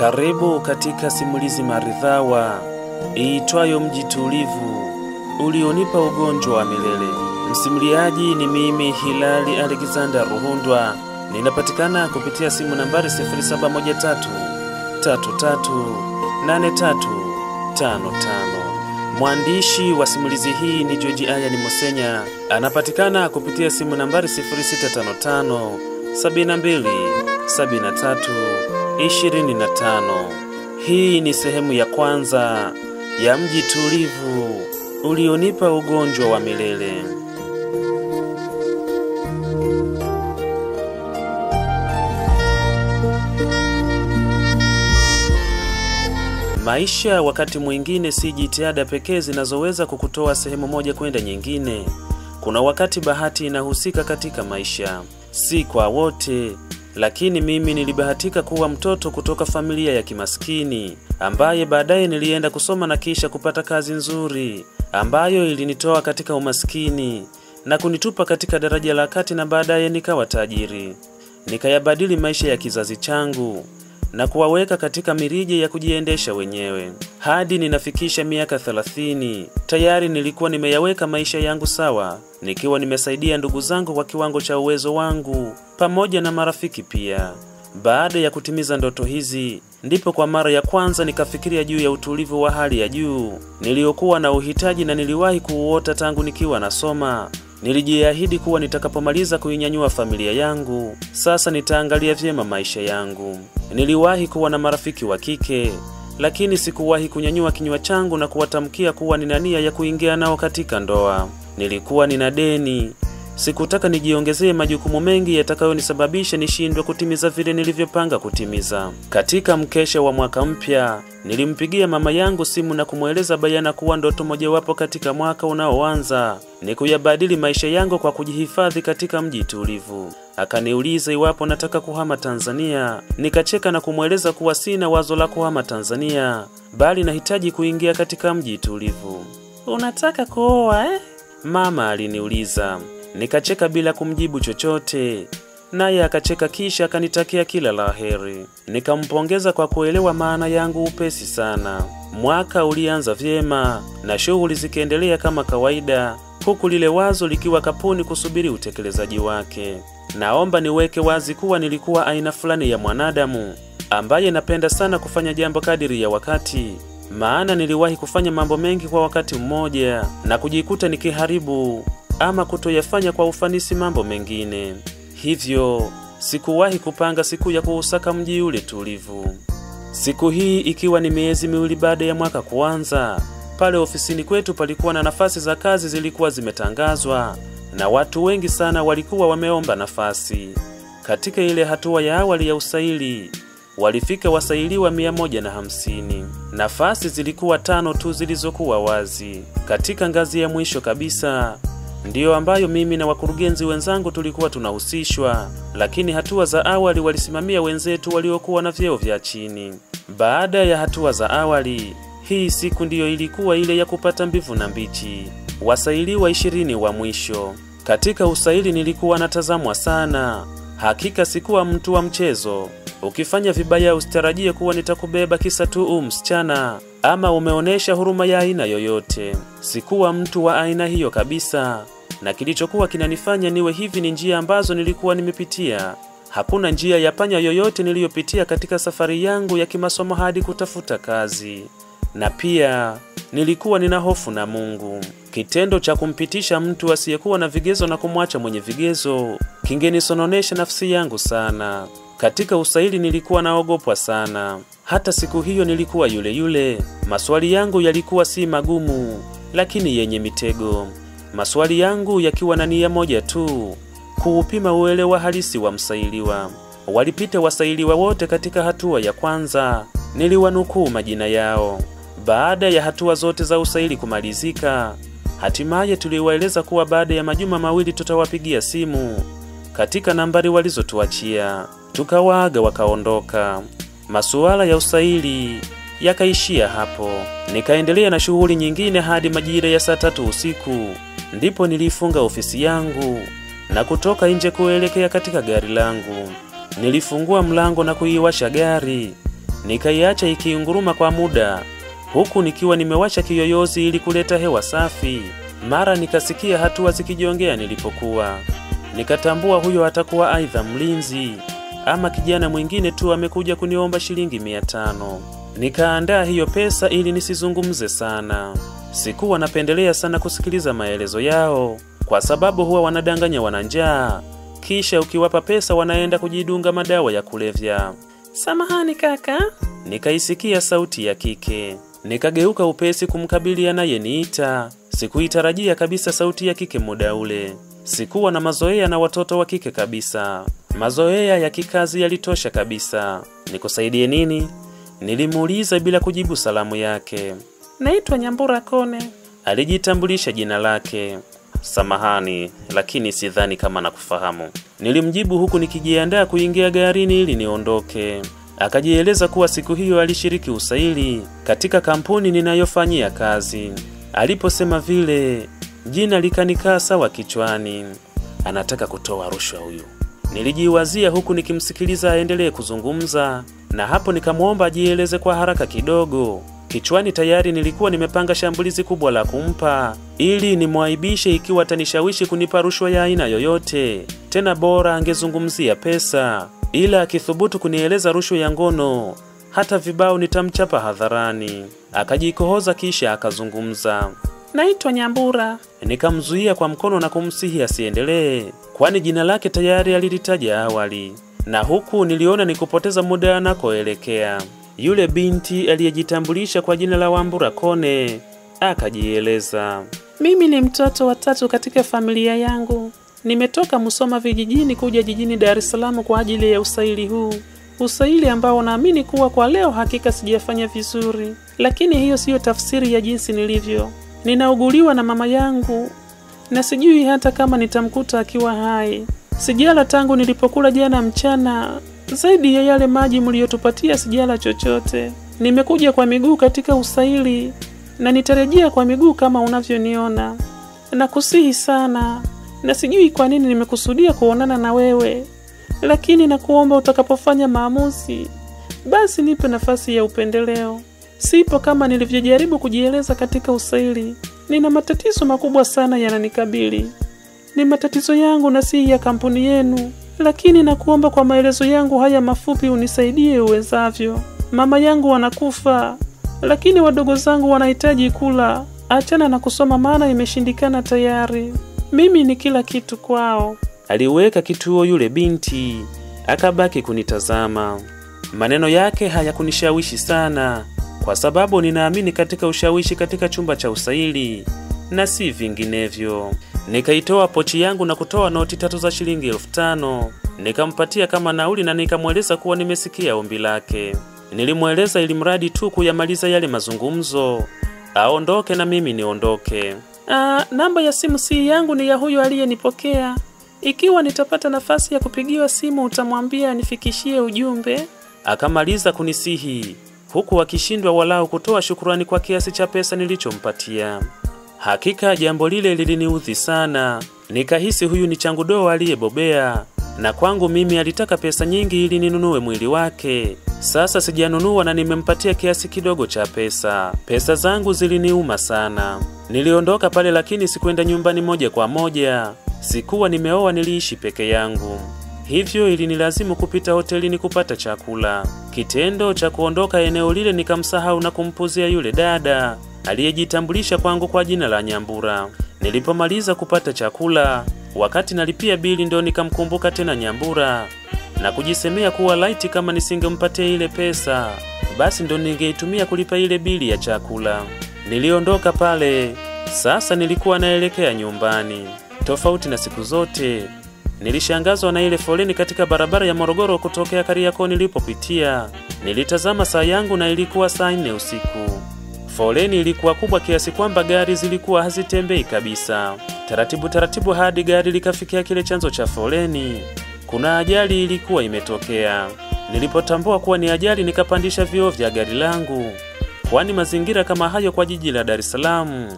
Karibu katika simulizi maridhawa iitwayo Mji Tulivu ulionipa ugonjwa wa milele. Msimuliaji ni mimi Hilali Alexander Ruhundwa, ninapatikana kupitia simu nambari 0713 33 8355. Mwandishi wa simulizi hii ni George Ayani Mosenya, anapatikana kupitia simu nambari 0655 72 73 25. Hii ni sehemu ya kwanza ya Mji Tulivu ulionipa ugonjwa wa milele. Maisha wakati mwingine si jitihada pekee zinazoweza kukutoa sehemu moja kwenda nyingine. Kuna wakati bahati inahusika katika maisha, si kwa wote, lakini mimi nilibahatika kuwa mtoto kutoka familia ya kimaskini ambaye baadaye nilienda kusoma na kisha kupata kazi nzuri ambayo ilinitoa katika umaskini na kunitupa katika daraja la kati na baadaye nikawa tajiri. Nikayabadili maisha ya kizazi changu na kuwaweka katika mirije ya kujiendesha wenyewe. Hadi ninafikisha miaka 30, tayari nilikuwa nimeyaweka maisha yangu sawa, nikiwa nimesaidia ndugu zangu kwa kiwango cha uwezo wangu pamoja na marafiki pia. Baada ya kutimiza ndoto hizi, ndipo kwa mara ya kwanza nikafikiria juu ya utulivu wa hali ya juu niliokuwa na uhitaji na niliwahi kuuota tangu nikiwa nasoma. Nilijiahidi kuwa nitakapomaliza kuinyanyua familia yangu, sasa nitaangalia vyema maisha yangu. Niliwahi kuwa na marafiki wa kike, lakini sikuwahi kunyanyua kinywa changu na kuwatamkia kuwa nina nia ya kuingia nao katika ndoa. Nilikuwa nina deni, sikutaka nijiongezee majukumu mengi yatakayonisababisha nishindwe kutimiza vile nilivyopanga kutimiza. Katika mkesha wa mwaka mpya, nilimpigia mama yangu simu na kumweleza bayana kuwa ndoto mojawapo katika mwaka unaoanza ni kuyabadili maisha yangu kwa kujihifadhi katika mji tulivu. Akaniuliza iwapo nataka kuhama Tanzania. Nikacheka na kumweleza kuwa sina wazo la kuhama Tanzania, bali nahitaji kuingia katika mji tulivu. Unataka kuoa eh? Mama aliniuliza. Nikacheka bila kumjibu chochote, naye akacheka kisha akanitakia kila la heri. Nikampongeza kwa kuelewa maana yangu upesi sana. Mwaka ulianza vyema na shughuli zikiendelea kama kawaida, huku lile wazo likiwa kapuni kusubiri utekelezaji wake. Naomba niweke wazi kuwa nilikuwa aina fulani ya mwanadamu ambaye napenda sana kufanya jambo kadiri ya wakati, maana niliwahi kufanya mambo mengi kwa wakati mmoja na kujikuta nikiharibu ama kutoyafanya kwa ufanisi mambo mengine. Hivyo sikuwahi kupanga siku ya kuusaka mji ule tulivu. Siku hii ikiwa ni miezi miwili baada ya mwaka kuanza, pale ofisini kwetu palikuwa na nafasi za kazi zilikuwa zimetangazwa na watu wengi sana walikuwa wameomba nafasi. Katika ile hatua ya awali ya usaili walifika wasailiwa mia moja na hamsini. Nafasi zilikuwa tano tu zilizokuwa wazi. Katika ngazi ya mwisho kabisa ndiyo ambayo mimi na wakurugenzi wenzangu tulikuwa tunahusishwa, lakini hatua za awali walisimamia wenzetu waliokuwa na vyeo vya chini. Baada ya hatua za awali, hii siku ndiyo ilikuwa ile ya kupata mbivu na mbichi, wasailiwa ishirini wa mwisho. Katika usaili nilikuwa natazamwa sana, hakika sikuwa mtu wa mchezo. Ukifanya vibaya usitarajie kuwa nitakubeba kisa tu u msichana ama umeonyesha huruma ya aina yoyote. Sikuwa mtu wa aina hiyo kabisa, na kilichokuwa kinanifanya niwe hivi ni njia ambazo nilikuwa nimepitia. Hakuna njia ya panya yoyote niliyopitia katika safari yangu ya kimasomo hadi kutafuta kazi, na pia nilikuwa nina hofu na Mungu. Kitendo cha kumpitisha mtu asiyekuwa na vigezo na kumwacha mwenye vigezo kingenisononesha nafsi yangu sana. Katika usaili nilikuwa naogopwa sana. Hata siku hiyo nilikuwa yule yule. Maswali yangu yalikuwa si magumu, lakini yenye mitego. Maswali yangu yakiwa na nia moja tu, kuupima uelewa halisi wa msailiwa. Walipita wasailiwa wote katika hatua ya kwanza, niliwanukuu majina yao. Baada ya hatua zote za usaili kumalizika, hatimaye tuliwaeleza kuwa baada ya majuma mawili tutawapigia simu katika nambari walizotuachia. Tukawaaga wakaondoka. Masuala ya usaili yakaishia hapo. Nikaendelea na shughuli nyingine hadi majira ya saa tatu usiku, ndipo nilifunga ofisi yangu na kutoka nje kuelekea katika gari langu. Nilifungua mlango na kuiwasha gari, nikaiacha ikiunguruma kwa muda, huku nikiwa nimewasha kiyoyozi ili kuleta hewa safi. Mara nikasikia hatua zikijongea nilipokuwa, nikatambua huyo atakuwa aidha mlinzi ama kijana mwingine tu amekuja kuniomba shilingi mia tano. Nikaandaa hiyo pesa ili nisizungumze sana. Sikuwa napendelea sana kusikiliza maelezo yao, kwa sababu huwa wanadanganya wananjaa, kisha ukiwapa pesa wanaenda kujidunga madawa ya kulevya. Samahani kaka, nikaisikia sauti ya kike. Nikageuka upesi kumkabili anayeniita. Sikuitarajia kabisa sauti ya kike muda ule. Sikuwa na mazoea na watoto wa kike kabisa. Mazoea ya kikazi yalitosha kabisa. Nikusaidie nini? Nilimuuliza bila kujibu salamu yake. Naitwa Nyambura Kone. Alijitambulisha jina lake. Samahani, lakini sidhani kama nakufahamu. Nilimjibu huku nikijiandaa kuingia garini ili niondoke. Akajieleza kuwa siku hiyo alishiriki usaili katika kampuni ninayofanyia kazi. Aliposema vile, jina likanikaa sawa kichwani. Anataka kutoa rushwa huyu. Nilijiwazia huku nikimsikiliza aendelee kuzungumza, na hapo nikamwomba ajieleze kwa haraka kidogo. Kichwani tayari nilikuwa nimepanga shambulizi kubwa la kumpa ili nimwaibishe ikiwa atanishawishi kunipa rushwa ya aina yoyote. Tena bora angezungumzia pesa, ila akithubutu kunieleza rushwa ya ngono, hata vibao nitamchapa hadharani. Akajikohoza kisha akazungumza. Naitwa Nyambura. Nikamzuia kwa mkono na kumsihi asiendelee, kwani jina lake tayari alilitaja awali, na huku niliona ni kupoteza muda anakoelekea. Yule binti aliyejitambulisha kwa jina la Wambura Kone akajieleza. Mimi ni mtoto wa tatu katika familia yangu. Nimetoka Musoma vijijini kuja jijini Dar es Salaam kwa ajili ya usaili huu, usaili ambao naamini kuwa kwa leo hakika sijafanya vizuri, lakini hiyo siyo tafsiri ya jinsi nilivyo. Ninauguliwa na mama yangu na sijui hata kama nitamkuta akiwa hai. Sijala tangu nilipokula jana mchana, zaidi ya yale maji mliyotupatia sijala chochote. Nimekuja kwa miguu katika usaili na nitarejea kwa miguu kama unavyoniona. Nakusihi sana, na sijui kwa nini nimekusudia kuonana na wewe, lakini nakuomba utakapofanya maamuzi, basi nipe nafasi ya upendeleo. Sipo kama nilivyojaribu kujieleza katika usaili. Nina matatizo makubwa sana yananikabili. Ni matatizo yangu na si ya kampuni yenu, lakini nakuomba kwa maelezo yangu haya mafupi unisaidie uwezavyo. Mama yangu wanakufa, lakini wadogo zangu wanahitaji kula. Achana na kusoma, maana imeshindikana tayari. Mimi ni kila kitu kwao. Aliweka kituo yule binti, akabaki kunitazama. Maneno yake hayakunishawishi sana, kwa sababu ninaamini katika ushawishi katika chumba cha usaili na si vinginevyo. Nikaitoa pochi yangu na kutoa noti tatu za shilingi elfu tano nikampatia kama nauli na nikamweleza kuwa nimesikia ombi lake. Nilimweleza ili mradi tu kuyamaliza yale mazungumzo, aondoke na mimi niondoke. Ah, namba ya simu si yangu, ni ya huyo aliyenipokea. Ikiwa nitapata nafasi ya kupigiwa simu, utamwambia anifikishie ujumbe. Akamaliza kunisihi huku wakishindwa walau kutoa shukurani kwa kiasi cha pesa nilichompatia. Hakika jambo lile liliniudhi sana, nikahisi huyu ni changu doa aliyebobea, na kwangu mimi alitaka pesa nyingi ili ninunue mwili wake. Sasa sijanunua na nimempatia kiasi kidogo cha pesa. Pesa zangu ziliniuma sana. Niliondoka pale, lakini sikwenda nyumbani moja kwa moja. Sikuwa nimeoa, niliishi peke yangu, hivyo ilinilazimu kupita hotelini kupata chakula. Kitendo cha kuondoka eneo lile nikamsahau na kumpuzia yule dada aliyejitambulisha kwangu kwa jina la Nyambura. Nilipomaliza kupata chakula, wakati nalipia bili, ndo nikamkumbuka tena Nyambura na kujisemea kuwa laiti kama nisingempatia ile pesa, basi ndo ningeitumia kulipa ile bili ya chakula. Niliondoka pale. Sasa nilikuwa naelekea nyumbani. Tofauti na siku zote, nilishangazwa na ile foleni katika barabara ya Morogoro kutokea Kariakoo nilipopitia. Nilitazama saa yangu na ilikuwa saa nne usiku. Foleni ilikuwa kubwa kiasi kwamba gari zilikuwa hazitembei kabisa. Taratibu taratibu hadi gari likafikia kile chanzo cha foleni. Kuna ajali ilikuwa imetokea. Nilipotambua kuwa ni ajali, nikapandisha vioo vya gari langu, kwani mazingira kama hayo kwa jiji la Dar es Salaam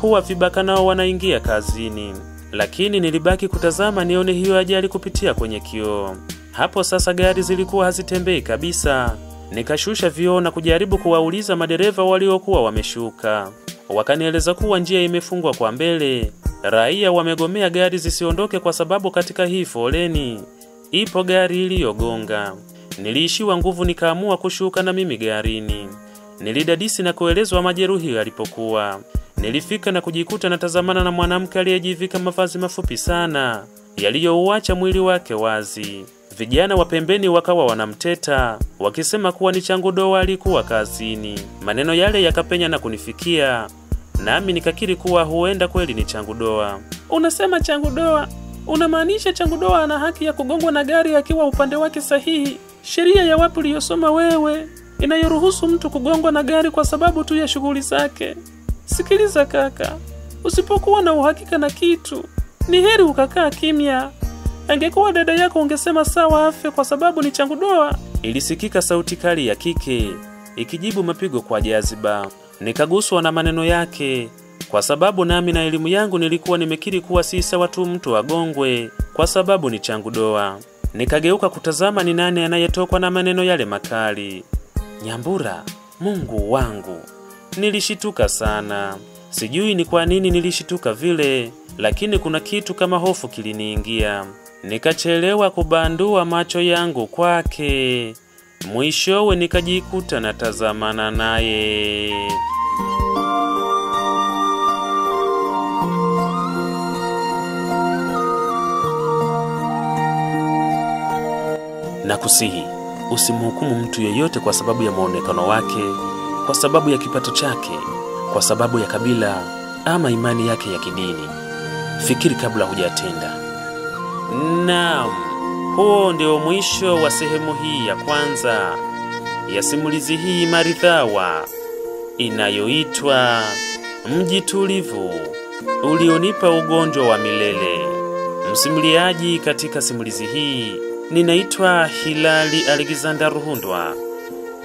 huwa vibaka nao wanaingia kazini. Lakini nilibaki kutazama nione hiyo ajali kupitia kwenye kioo. Hapo sasa gari zilikuwa hazitembei kabisa. Nikashusha vioo na kujaribu kuwauliza madereva waliokuwa wameshuka. Wakanieleza kuwa njia imefungwa kwa mbele, raia wamegomea gari zisiondoke kwa sababu katika hii foleni ipo gari iliyogonga. Niliishiwa nguvu, nikaamua kushuka na mimi garini. Nilidadisi na kuelezwa majeruhi alipokuwa. Nilifika na kujikuta natazamana na mwanamke aliyejivika mavazi mafupi sana yaliyouacha mwili wake wazi. Vijana wa pembeni wakawa wanamteta wakisema kuwa ni changu doa alikuwa kazini. Maneno yale yakapenya na kunifikia, nami nikakiri kuwa huenda kweli ni changu doa. Unasema changu doa? unamaanisha changu doa ana haki ya kugongwa na gari akiwa upande wake sahihi? Sheria ya wapi uliyosoma wewe inayoruhusu mtu kugongwa na gari kwa sababu tu ya shughuli zake? Sikiliza kaka, usipokuwa na uhakika na kitu, ni heri ukakaa kimya. Angekuwa dada yako ungesema sawa afe kwa sababu ni changu doa. Ilisikika sauti kali ya kike ikijibu mapigo kwa jaziba. Nikaguswa na maneno yake, kwa sababu nami na elimu yangu nilikuwa nimekiri kuwa si sawa tu mtu agongwe kwa sababu ni changu doa. Nikageuka kutazama ni nani anayetokwa na maneno yale makali. Nyambura, Mungu wangu! Nilishituka sana. Sijui ni kwa nini nilishituka vile, lakini kuna kitu kama hofu kiliniingia. Nikachelewa kubandua macho yangu kwake. Mwishowe nikajikuta natazamana naye. Nakusihi, usimhukumu mtu yeyote kwa sababu ya mwonekano wake, kwa sababu ya kipato chake, kwa sababu ya kabila ama imani yake ya kidini. Fikiri kabla hujatenda. Naam, huo ndio mwisho wa sehemu hii ya kwanza ya simulizi hii maridhawa inayoitwa Mji Tulivu ulionipa ugonjwa wa milele. Msimuliaji katika simulizi hii ninaitwa Hilali Alexander Ruhundwa.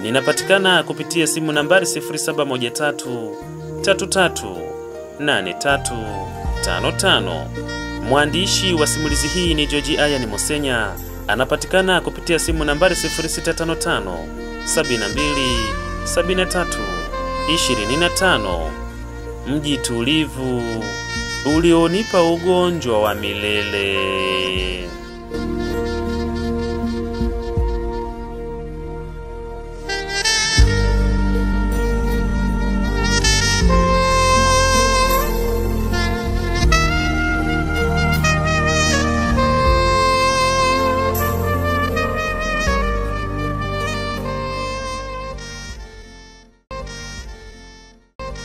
Ninapatikana kupitia simu nambari 0713 33 8355. Mwandishi wa simulizi hii ni George Ayani Mosenya, anapatikana kupitia simu nambari 0655 72 73 25. Mji tulivu ulionipa ugonjwa wa milele.